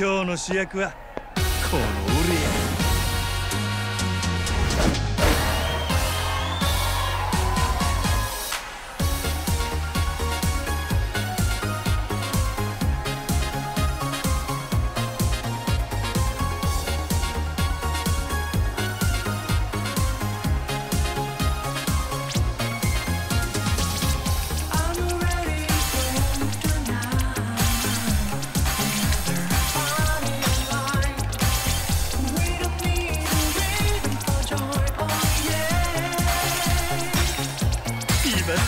今日の主役はこの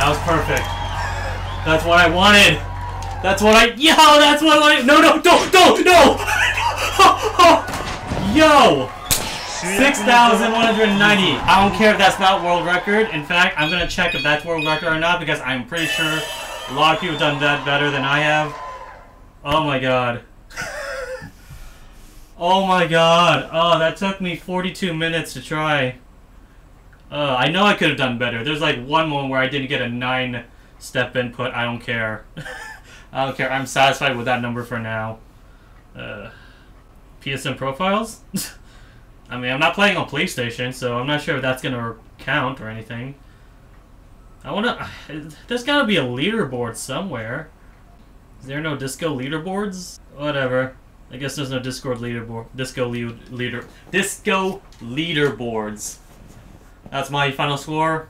That was perfect. That's what I wanted. That's what I. Yo, that's what I. No, no, don't, don't, no. Yo, six thousand one hundred ninety. I don't care if that's not world record. In fact, I'm gonna check if that's world record or not because I'm pretty sure a lot of people have done that better than I have. Oh my god. oh my god. Oh, that took me 42 minutes to try. Uh, I know I could have done better. There's like one moment where I didn't get a nine step input. I don't care. I don't care. I'm satisfied with that number for now. Uh, PSN profiles? I mean, I'm not playing on PlayStation, so I'm not sure if that's gonna count or anything. I wanna. There's gotta be a leaderboard somewhere. Is there no disco leaderboards? Whatever. I guess there's no Discord leaderboard. Disco le- leader. Disco leaderboards. That's my final score.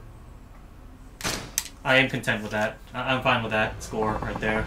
I am content with that. I- I'm fine with that score right there.